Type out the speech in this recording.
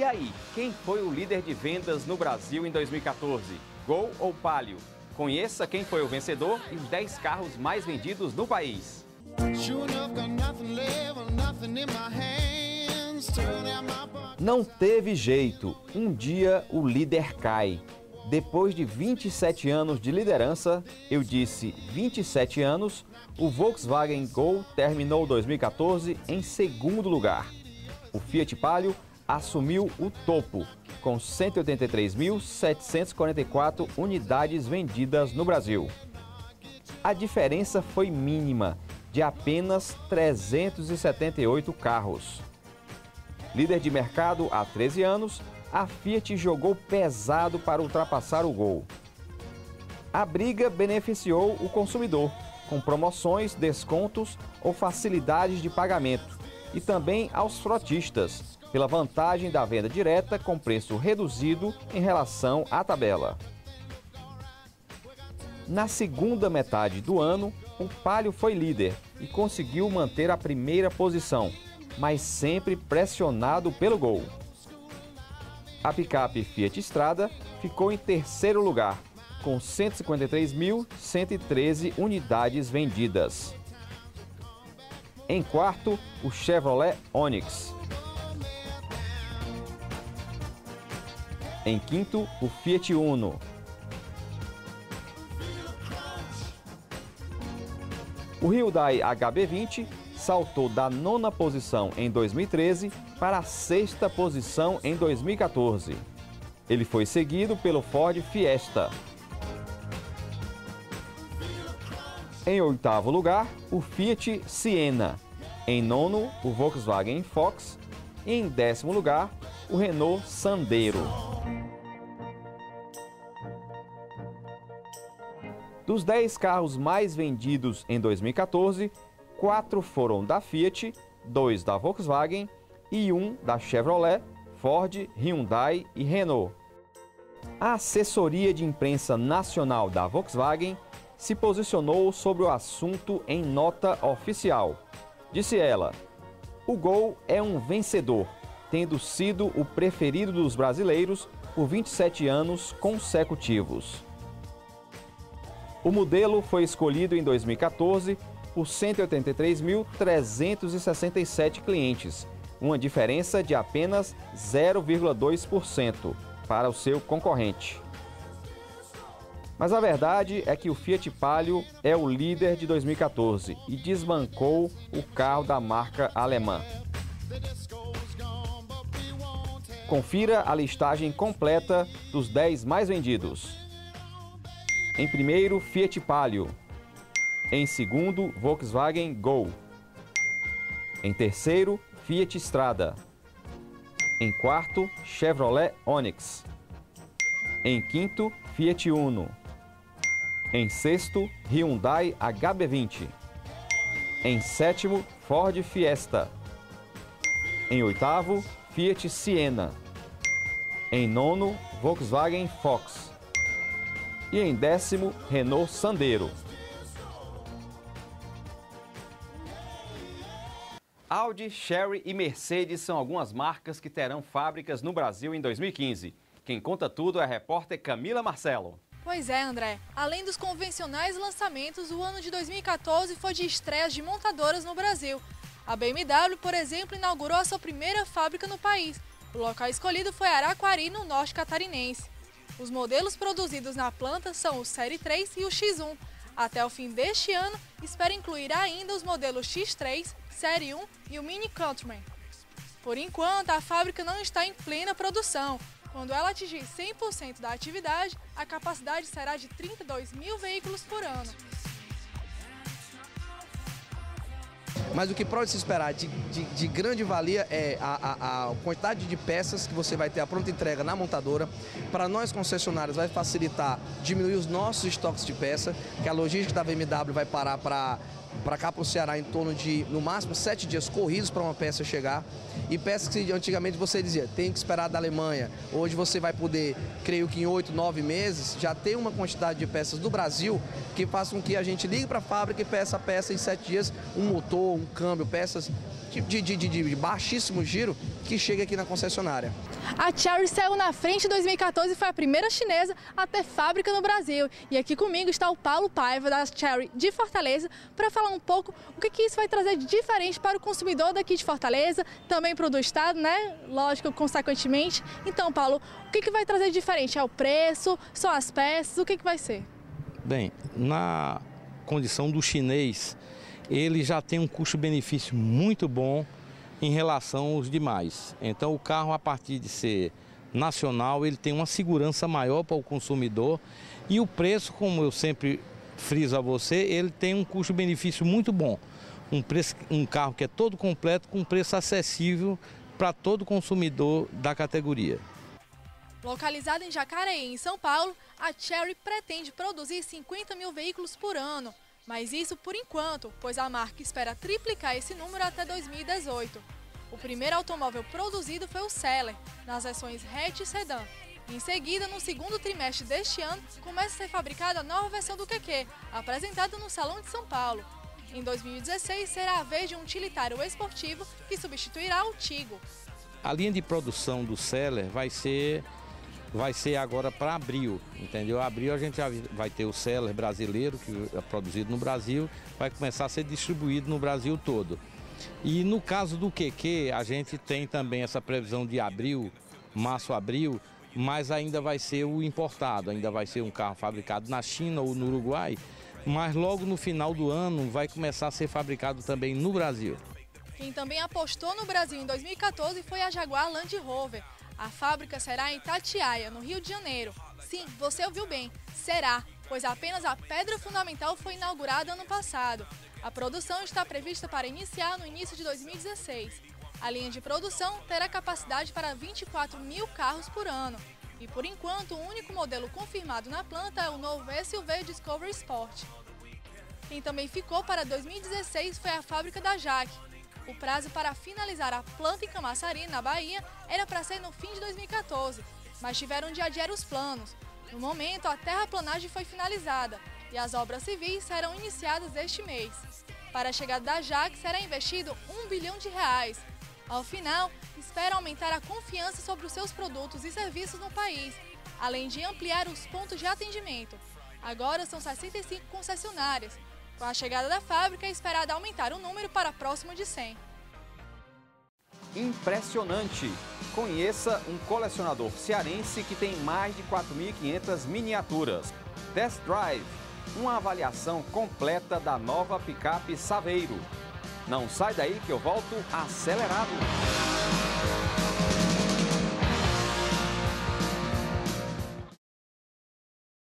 E aí, quem foi o líder de vendas no Brasil em 2014? Gol ou Palio? Conheça quem foi o vencedor e os 10 carros mais vendidos no país. Não teve jeito. Um dia o líder cai. Depois de 27 anos de liderança, eu disse 27 anos, o Volkswagen Gol terminou 2014 em segundo lugar. O Fiat Palio assumiu o topo, com 183.744 unidades vendidas no Brasil. A diferença foi mínima, de apenas 378 carros. Líder de mercado há 13 anos, a Fiat jogou pesado para ultrapassar o gol. A briga beneficiou o consumidor, com promoções, descontos ou facilidades de pagamento, e também aos frotistas, pela vantagem da venda direta com preço reduzido em relação à tabela. Na segunda metade do ano, o Palio foi líder e conseguiu manter a primeira posição, mas sempre pressionado pelo gol. A picape Fiat Strada ficou em terceiro lugar, com 153.113 unidades vendidas. Em quarto, o Chevrolet Onix. Em quinto, o Fiat Uno. O Hyundai HB20 saltou da nona posição em 2013 para a sexta posição em 2014. Ele foi seguido pelo Ford Fiesta. Em oitavo lugar, o Fiat Siena. Em nono, o Volkswagen Fox. E em décimo lugar, o Renault Sandero. Dos 10 carros mais vendidos em 2014, quatro foram da Fiat, dois da Volkswagen e um da Chevrolet, Ford, Hyundai e Renault. A assessoria de imprensa nacional da Volkswagen se posicionou sobre o assunto em nota oficial. Disse ela: O Gol é um vencedor, tendo sido o preferido dos brasileiros por 27 anos consecutivos. O modelo foi escolhido em 2014 por 183.367 clientes, uma diferença de apenas 0,2% para o seu concorrente. Mas a verdade é que o Fiat Palio é o líder de 2014 e desbancou o carro da marca alemã. Confira a listagem completa dos 10 mais vendidos. Em primeiro, Fiat Palio, em segundo, Volkswagen Gol. Em terceiro, Fiat Strada. Em quarto, Chevrolet Onix. Em quinto, Fiat Uno. Em sexto, Hyundai HB20. Em sétimo, Ford Fiesta. Em oitavo, Fiat Siena. Em nono, Volkswagen Fox. E em décimo, Renault Sandero. Audi, Chery e Mercedes são algumas marcas que terão fábricas no Brasil em 2015. Quem conta tudo é a repórter Camila Marcelo. Pois é, André. Além dos convencionais lançamentos, o ano de 2014 foi de estreias de montadoras no Brasil. A BMW, por exemplo, inaugurou a sua primeira fábrica no país. O local escolhido foi Araquari, no norte catarinense. Os modelos produzidos na planta são o Série 3 e o X1. Até o fim deste ano, espera incluir ainda os modelos X3, Série 1 e o Mini Countryman. Por enquanto, a fábrica não está em plena produção. Quando ela atingir 100% da atividade, a capacidade será de 32 mil veículos por ano. Mas o que pode se esperar de, de, de grande valia é a, a, a, quantidade de peças que você vai ter a pronta entrega na montadora. Para nós concessionários vai facilitar diminuir os nossos estoques de peça, que a logística da BMW vai parar para para cá para o Ceará em torno de, no máximo, sete dias corridos para uma peça chegar. E peças que antigamente você dizia, tem que esperar da Alemanha. Hoje você vai poder, creio que em oito, nove meses, já ter uma quantidade de peças do Brasil que façam com que a gente ligue para a fábrica e peça a peça em sete dias, um motor, um câmbio, peças de, de, de, de baixíssimo giro que chega aqui na concessionária. A Cherry saiu na frente em 2014 e foi a primeira chinesa a ter fábrica no Brasil. E aqui comigo está o Paulo Paiva, da Cherry de Fortaleza, para falar um pouco o que, que isso vai trazer de diferente para o consumidor daqui de Fortaleza, também para o do Estado, né? Lógico, consequentemente. Então, Paulo, o que, que vai trazer de diferente? É o preço? São as peças? O que, que vai ser? Bem, na condição do chinês, ele já tem um custo-benefício muito bom em relação aos demais. Então o carro, a partir de ser nacional, ele tem uma segurança maior para o consumidor e o preço, como eu sempre friso a você, ele tem um custo-benefício muito bom. Um, preço, um carro que é todo completo com preço acessível para todo consumidor da categoria. Localizada em Jacareí, em São Paulo, a Cherry pretende produzir 50 mil veículos por ano. Mas isso por enquanto, pois a marca espera triplicar esse número até 2018. O primeiro automóvel produzido foi o Celer, nas versões hatch e sedã. Em seguida, no segundo trimestre deste ano, começa a ser fabricada a nova versão do QQ, apresentada no Salão de São Paulo. Em 2016, será a vez de um utilitário esportivo que substituirá o Tigo. A linha de produção do Celer vai ser vai ser agora para abril, entendeu? Abril a gente já vai ter o Celler brasileiro, que é produzido no Brasil, vai começar a ser distribuído no Brasil todo. E no caso do QQ, a gente tem também essa previsão de abril, março, abril, mas ainda vai ser o importado, ainda vai ser um carro fabricado na China ou no Uruguai, mas logo no final do ano vai começar a ser fabricado também no Brasil. Quem também apostou no Brasil em 2014 foi a Jaguar Land Rover. A fábrica será em Tatiaia, no Rio de Janeiro. Sim, você ouviu bem, será, pois apenas a pedra fundamental foi inaugurada ano passado. A produção está prevista para iniciar no início de 2016. A linha de produção terá capacidade para 24 mil carros por ano. E por enquanto, o único modelo confirmado na planta é o novo SUV Discovery Sport. Quem também ficou para 2016 foi a fábrica da Jaque, o prazo para finalizar a planta em Camaçari, na Bahia, era para ser no fim de 2014, mas tiveram de adiar os planos. No momento, a terraplanagem foi finalizada e as obras civis serão iniciadas este mês. Para a chegada da JAC, será investido um bilhão de reais. Ao final, espera aumentar a confiança sobre os seus produtos e serviços no país, além de ampliar os pontos de atendimento. Agora são 65 concessionárias, com a chegada da fábrica, é esperado aumentar o número para próximo de 100. Impressionante! Conheça um colecionador cearense que tem mais de 4.500 miniaturas. Test Drive, uma avaliação completa da nova picape Saveiro. Não sai daí que eu volto acelerado.